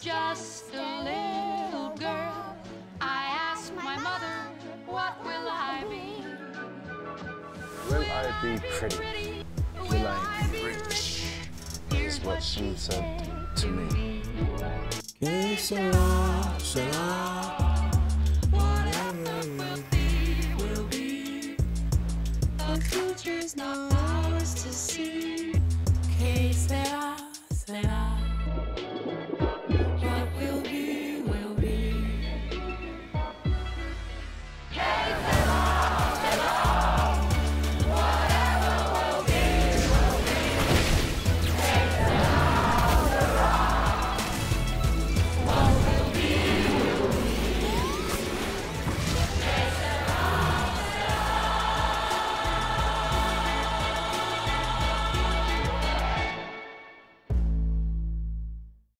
just a little girl, I asked my mother, what will I be? Will I be pretty? Will I be rich? Is what she said to me. Que será, será? future's not ours to see.